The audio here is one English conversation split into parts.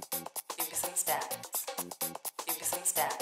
cycle. We are nitrogen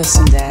Listen, Dad.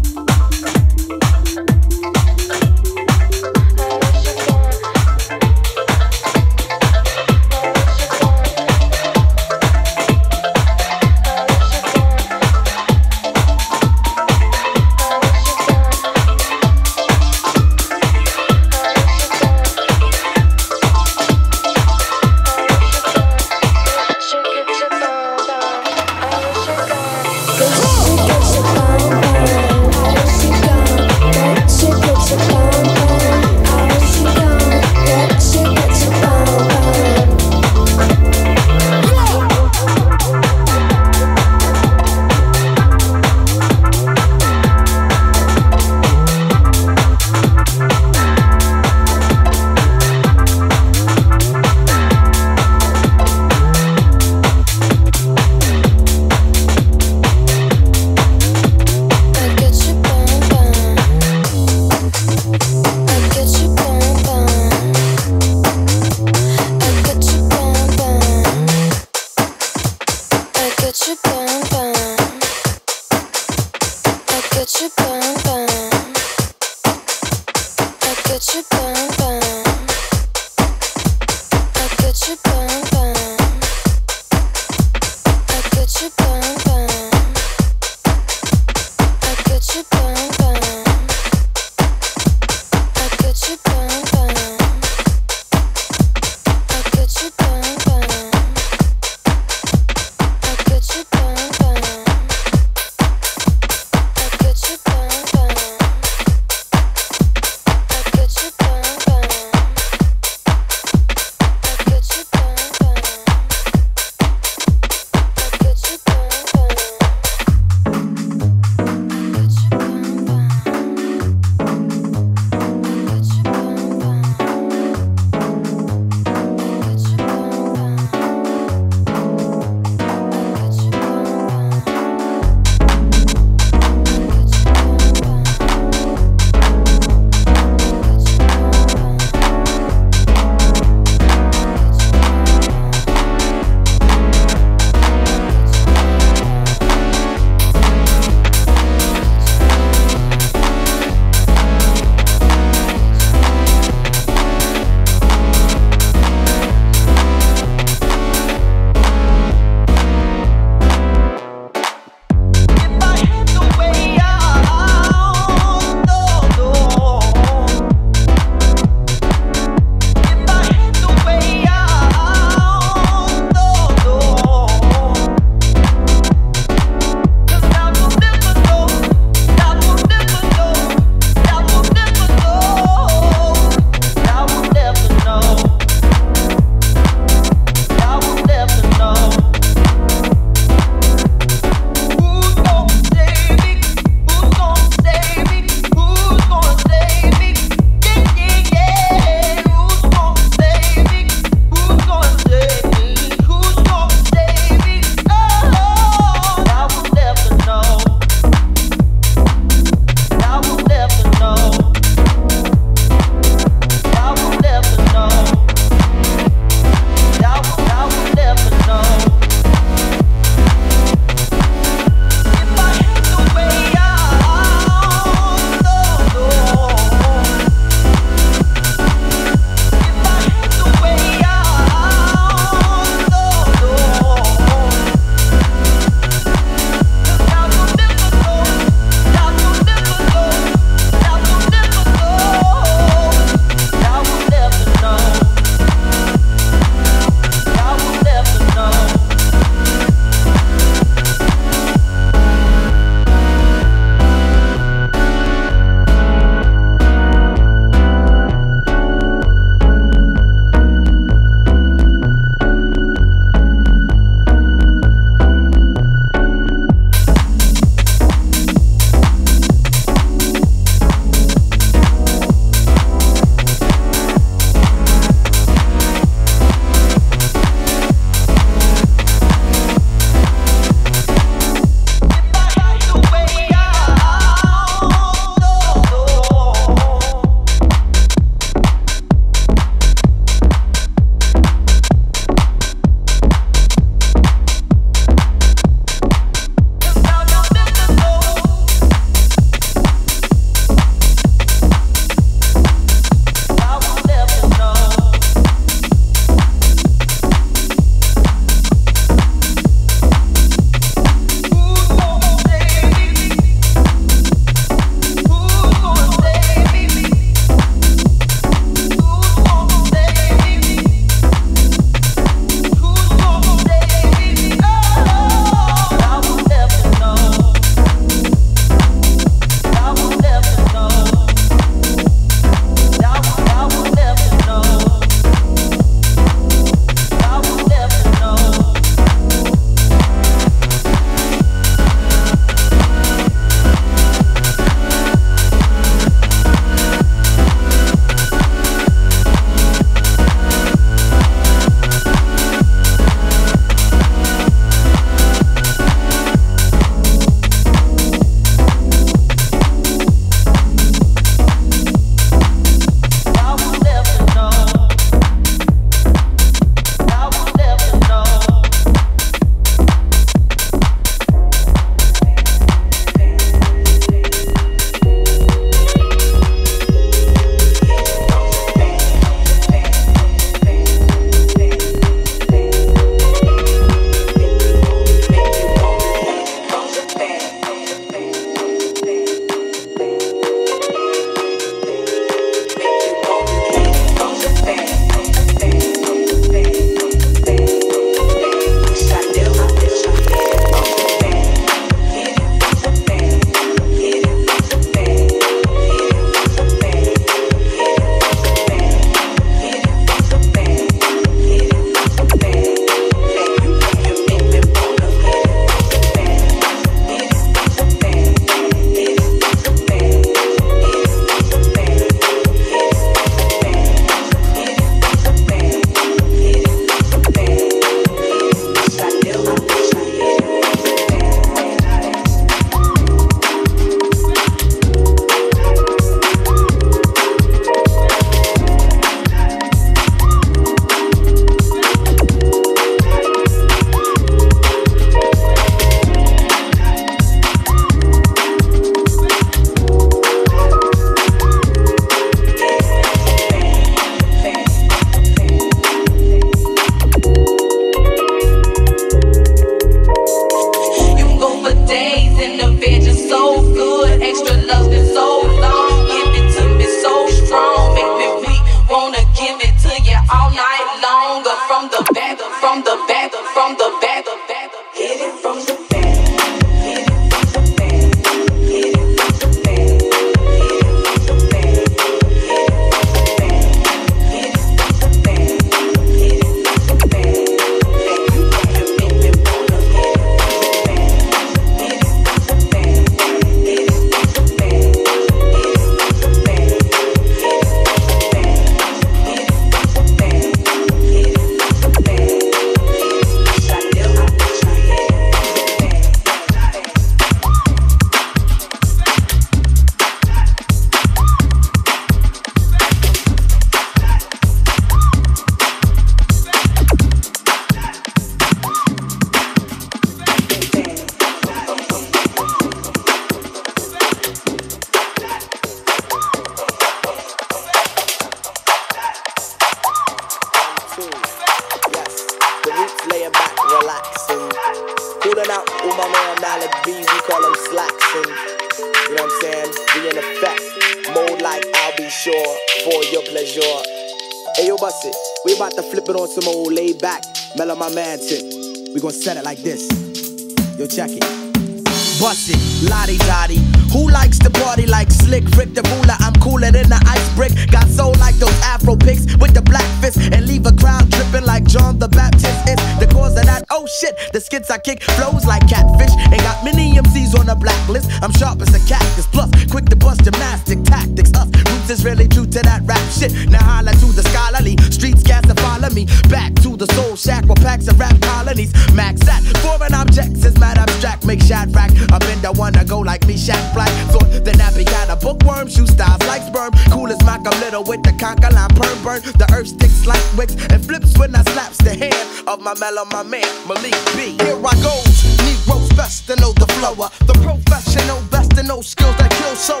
My mellow, my man, Malik B. Here I goes, Negroes best to know the flower. The professional best to know skills that kill so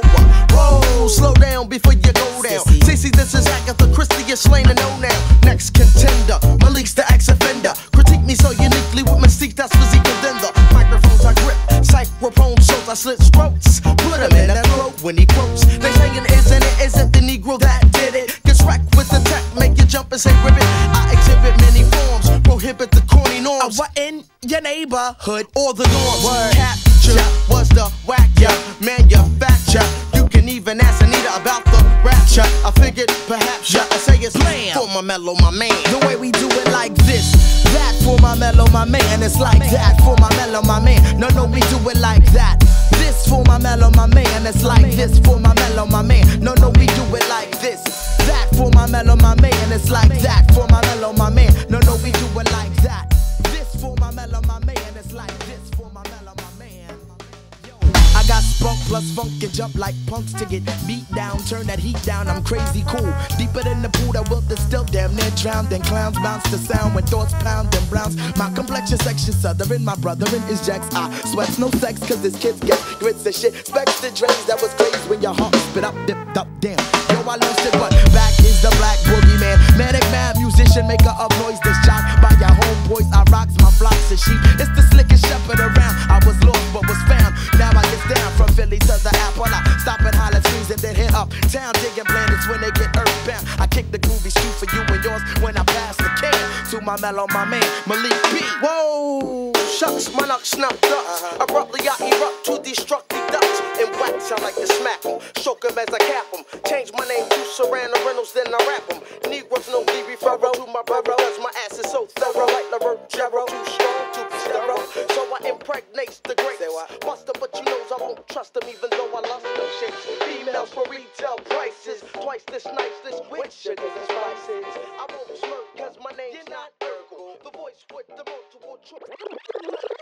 Roll, slow down before you go down. CC, this is Agatha Christie, you're slain and know now. Next contender, Malik's the ex offender. Critique me so uniquely with mystique, that's physique and then the microphones I grip. Microphone shows I slit throats. Put him in that throat when he quotes. They saying isn't it, isn't neighborhood or the norms. Capture was the whack ya manufacture. You can even ask Anita about the rapture. I figured perhaps ya I say it's blam for my mellow, my man. The way we do it like this, that for my mellow, my man. It's like that for my mellow, my man. No, no, we do it like that. This for my mellow, my man. It's like this for my mellow, my man. No, no, we do it like this. That for my mellow, my man. It's like that plus funk and jump like punks to get beat down. Turn that heat down, I'm crazy cool. Deeper than the pool that will still damn near drowned. Then clowns bounce the sound when thoughts pound and browns. My complexion section southern, my brotherin is Jacks. I sweats no sex, cause this kids get grits and shit. Specs the drains that was crazy when your heart spit up, dipped up, damn. Yo, I lost it, but back is the black boogeyman. Manic man, musician, maker of noise that's shot by your homeboys. I rocks my flocks of sheep. It's the slickest shepherd around. I was lost Philly to the Apple. I stop and holler trees and then hit up town digging planets when they get earthbound. I kick the groovy shoe for you and yours when I pass the can to my mellow, my man Malik B. Whoa, shucks, my knock snuffed up. Uh-huh. Abruptly I erupt to destruct the ducks and wax. I like to smack 'em, stroke 'em as I cap 'em. Change my name to Serrano Reynolds, then I rap 'em. Negroes know me referral to my brother, cause my ass is so thorough. Like the road too strong to be sterile. So I impregnate the greats. Buster, but you won't trust them even though I lust them shits. Females for retail prices, twice this nice, this with sugars and spices. I won't smirk cause my name's not Urkel. The voice with the multiple tr-